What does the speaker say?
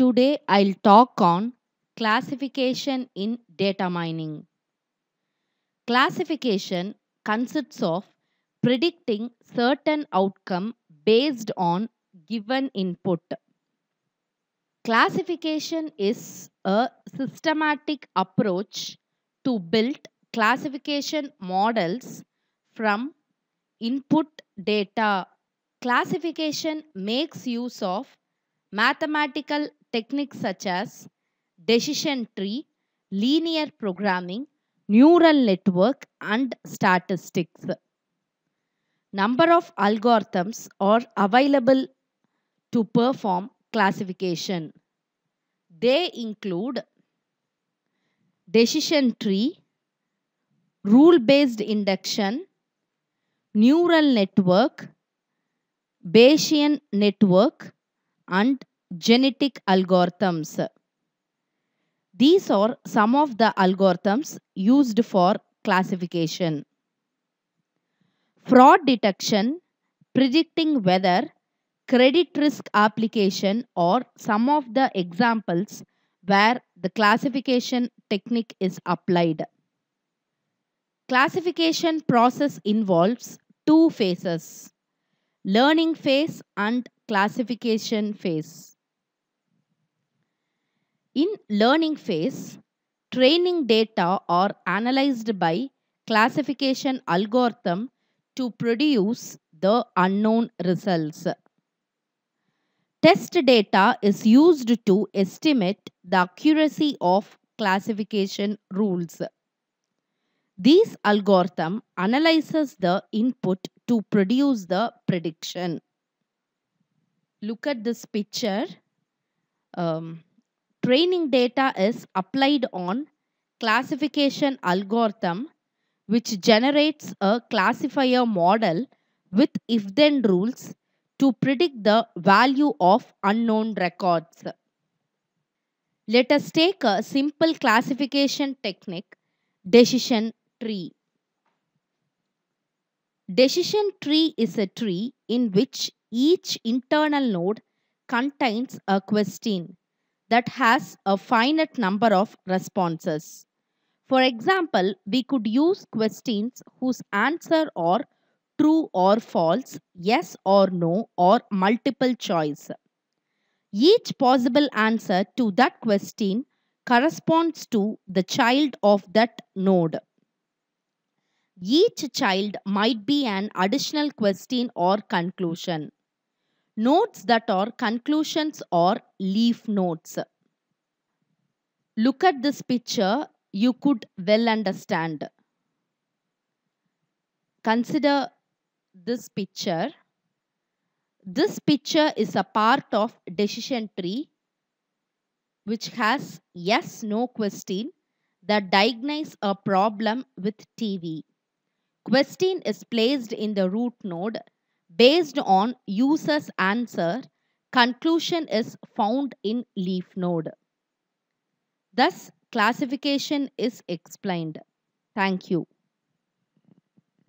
Today I'll talk on classification in data mining. Classification consists of predicting certain outcome based on given input. Classification is a systematic approach to build classification models from input data. Classification makes use of mathematical techniques such as decision tree, linear programming, neural network, and statistics. Number of algorithms are available to perform classification. They include decision tree, rule based induction, neural network, Bayesian network, and genetic algorithms. These are some of the algorithms used for classification. Fraud detection, predicting whether credit risk application or some of the examples where the classification technique is applied. Classification process involves two phases learning phase and classification phase. In learning phase, training data are analyzed by classification algorithm to produce the unknown results. Test data is used to estimate the accuracy of classification rules. This algorithm analyzes the input to produce the prediction. Look at this picture. Um, training data is applied on classification algorithm which generates a classifier model with if then rules to predict the value of unknown records. Let us take a simple classification technique decision tree. Decision tree is a tree in which each internal node contains a question that has a finite number of responses. For example, we could use questions whose answer are true or false, yes or no, or multiple choice. Each possible answer to that question corresponds to the child of that node. Each child might be an additional question or conclusion. Nodes that are conclusions or leaf nodes. Look at this picture, you could well understand. Consider this picture. This picture is a part of decision tree which has yes no question that diagnose a problem with TV. Question is placed in the root node based on user's answer. Conclusion is found in leaf node. Thus, classification is explained. Thank you.